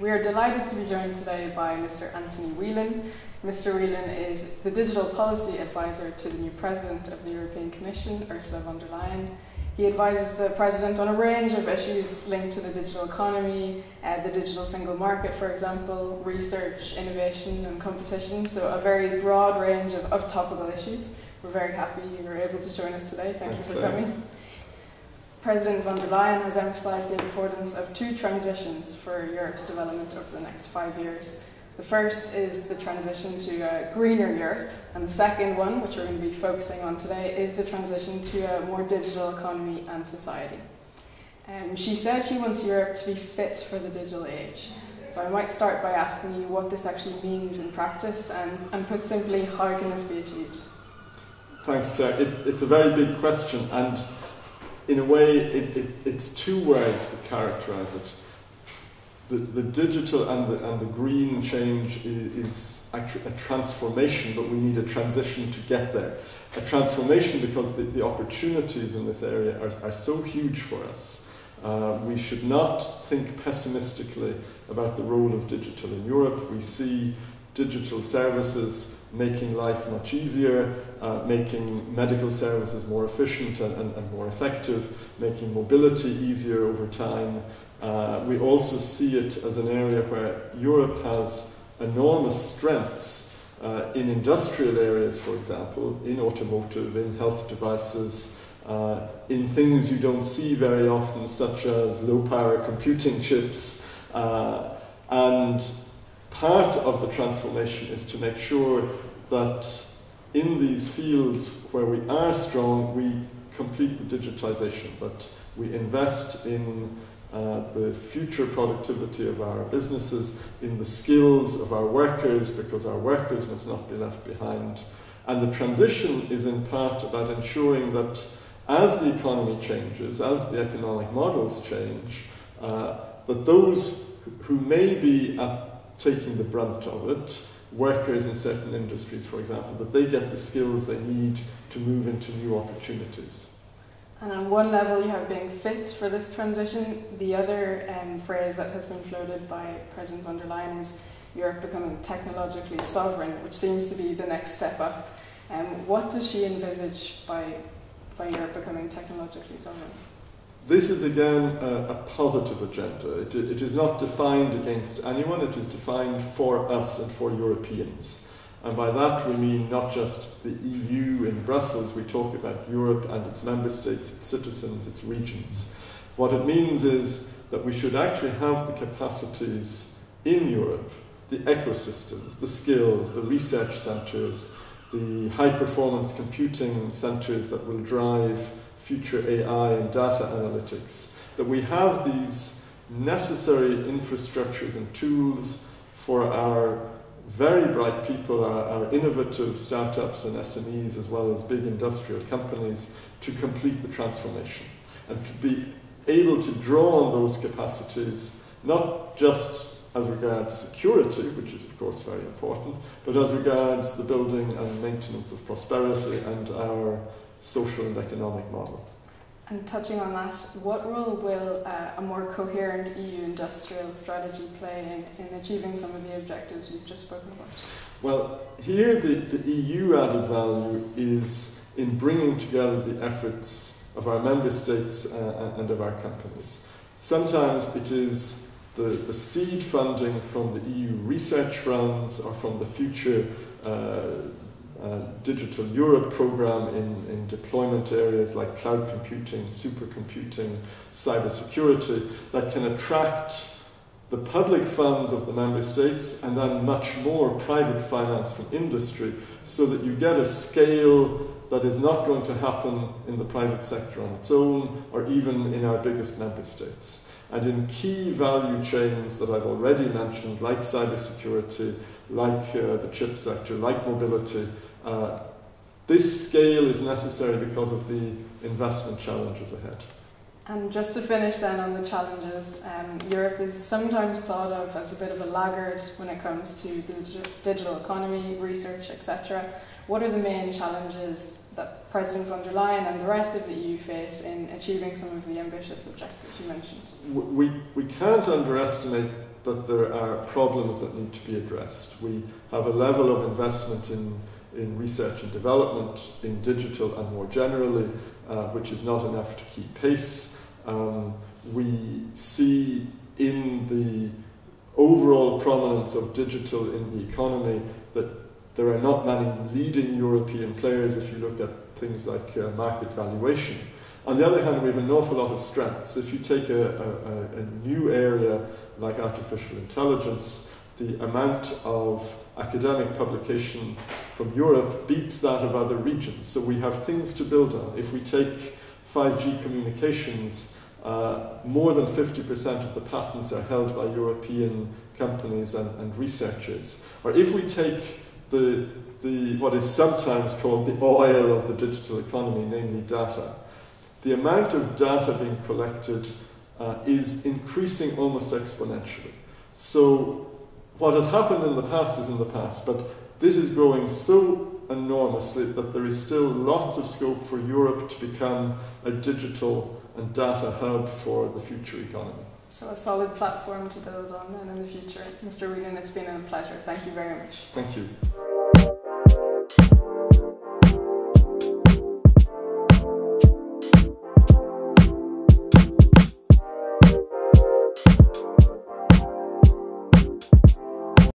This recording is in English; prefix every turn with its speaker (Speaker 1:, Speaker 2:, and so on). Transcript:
Speaker 1: We are delighted to be joined today by Mr. Anthony Whelan. Mr. Whelan is the Digital Policy Advisor to the new President of the European Commission, Ursula von der Leyen. He advises the President on a range of issues linked to the digital economy, uh, the digital single market, for example, research, innovation, and competition. So, a very broad range of, of topical issues. We're very happy you were able to join us today. Thank
Speaker 2: That's
Speaker 1: you for
Speaker 2: fair.
Speaker 1: coming. President von der Leyen has emphasised the importance of two transitions for Europe's development over the next five years. The first is the transition to a greener Europe, and the second one, which we're going to be focusing on today, is the transition to a more digital economy and society. Um, she said she wants Europe to be fit for the digital age. So I might start by asking you what this actually means in practice, and, and put simply, how can this be achieved?
Speaker 2: Thanks, Claire. It, it's a very big question, and in a way, it, it, it's two words that characterize it. The, the digital and the, and the green change is, is actually a transformation, but we need a transition to get there. A transformation because the, the opportunities in this area are, are so huge for us. Uh, we should not think pessimistically about the role of digital in Europe. We see digital services making life much easier, uh, making medical services more efficient and, and, and, more effective, making mobility easier over time. Uh, we also see it as an area where Europe has enormous strengths uh, in industrial areas, for example, in automotive, in health devices, uh, in things you don't see very often, such as low power computing chips. Uh, and part of the transformation is to make sure that in these fields where we are strong, we complete the digitization, that we invest in uh, the future productivity of our businesses, in the skills of our workers, because our workers must not be left behind. And the transition is in part about ensuring that as the economy changes, as the economic models change, uh, that those who may be at taking the brunt of it, workers in certain industries, for example, that they get the skills they need to move into new opportunities.
Speaker 1: And on one level, you have being fit for this transition. The other um, phrase that has been floated by President von der Leyen is Europe becoming technologically sovereign, which seems to be the next step up. Um, what does she envisage by, by Europe becoming technologically sovereign?
Speaker 2: This is again a, a positive agenda. It, it is not defined against anyone, it is defined for us and for Europeans. And by that we mean not just the EU in Brussels, we talk about Europe and its member states, its citizens, its regions. What it means is that we should actually have the capacities in Europe, the ecosystems, the skills, the research centres, the high performance computing centres that will drive future AI and data analytics, that we have these necessary infrastructures and tools for our very bright people, our, our, innovative startups and SMEs, as well as big industrial companies, to complete the transformation and to be able to draw on those capacities, not just as regards security, which is of course very important, but as regards the building and maintenance of prosperity and our social and economic model.
Speaker 1: And touching on that, what role will uh, a more coherent EU industrial strategy play in, in achieving some of the objectives you've just spoken about?
Speaker 2: Well, here the, the EU added value is in bringing together the efforts of our member states uh, and of our companies. Sometimes it is the, the seed funding from the EU research funds or from the future uh, uh, Digital Europe program in, in deployment areas like cloud computing, supercomputing, cybersecurity that can attract the public funds of the member states and then much more private finance from industry so that you get a scale that is not going to happen in the private sector on its own or even in our biggest member states. And in key value chains that I've already mentioned, like cybersecurity, like uh, the chip sector, like mobility, uh, this scale is necessary because of the investment challenges ahead.
Speaker 1: And just to finish then on the challenges, um, Europe is sometimes thought of as a bit of a laggard when it comes to the digital economy, research, etc. What are the main challenges that President von der Leyen and the rest of the EU face in achieving some of the ambitious objectives you mentioned?
Speaker 2: We, we can't underestimate that there are problems that need to be addressed. We have a level of investment in, in research and development, in digital and more generally, uh, which is not enough to keep pace. Um, we see in the overall prominence of digital in the economy that there are not many leading European players if you look at things like uh, market valuation. On the other hand, we have an awful lot of strengths. If you take a, a, a new area like artificial intelligence, the amount of academic publication from Europe beats that of other regions. So we have things to build on. If we take 5G communications, uh, more than 50% of the patents are held by European companies and, and researchers. Or if we take the, the, what is sometimes called the oil of the digital economy, namely data, the amount of data being collected uh, is increasing almost exponentially. So what has happened in the past is in the past, but this is growing so enormously that there is still lots of scope for Europe to become a digital and data hub for the future economy.
Speaker 1: So a solid platform to build on then in the future. Mr. Whelan, it's been a pleasure. Thank you very much.
Speaker 2: Thank you.